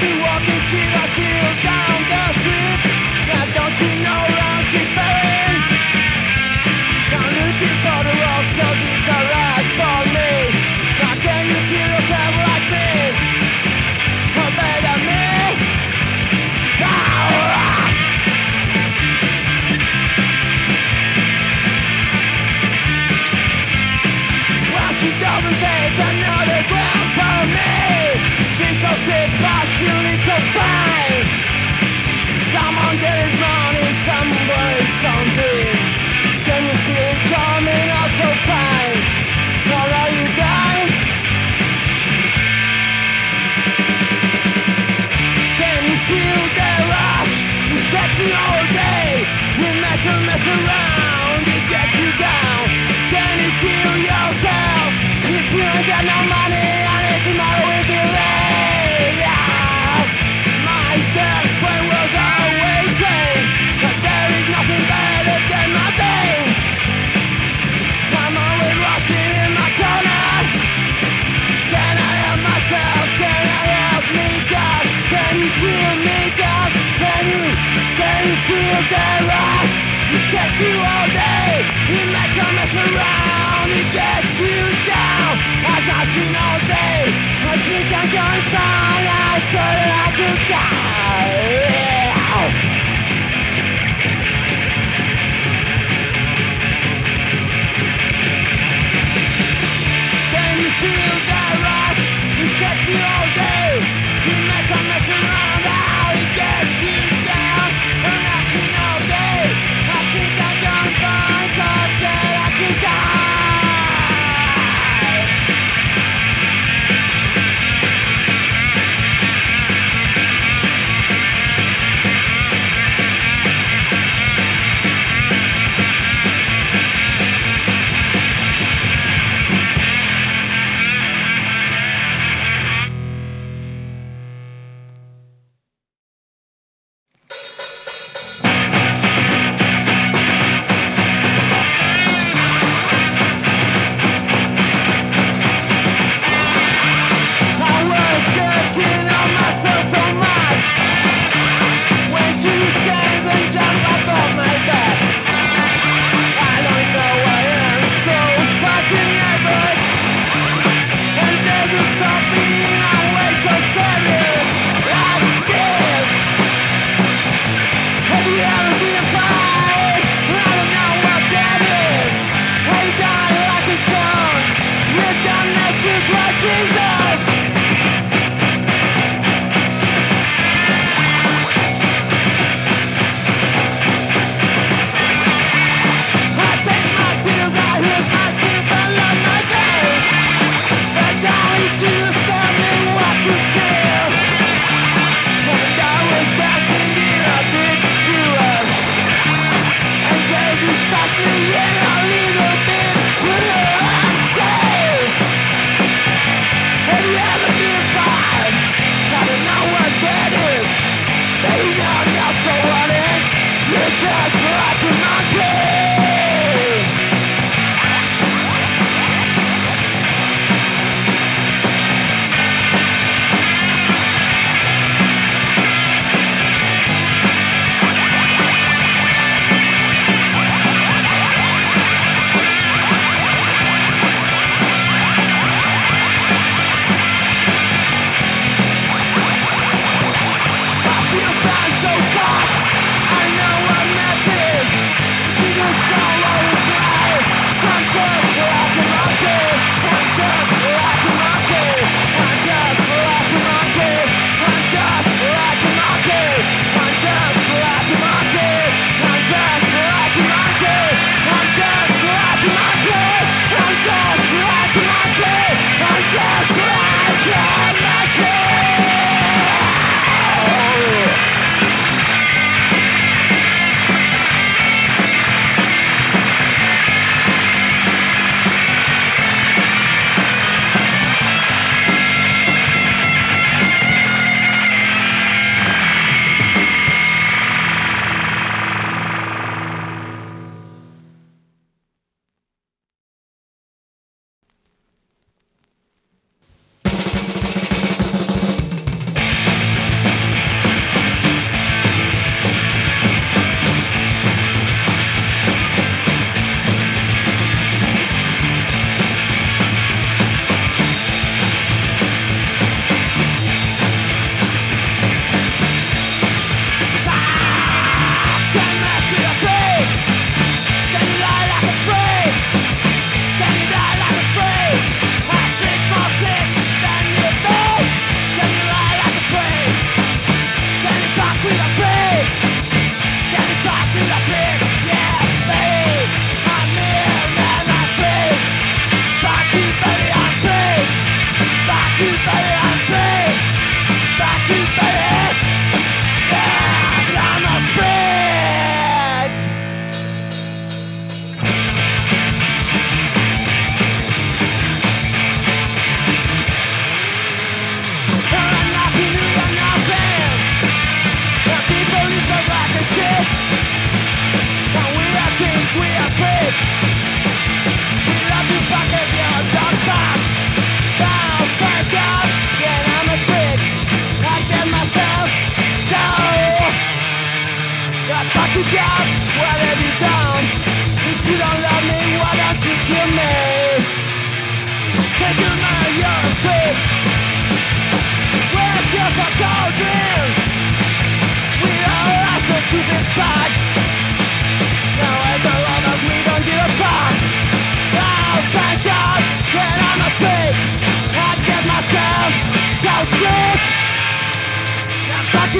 Walking, walking, you all day mess around. Gets you down. I got you all day. I think I'm going down I thought I could die Jesus! That's I can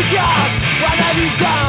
Now fuck you God,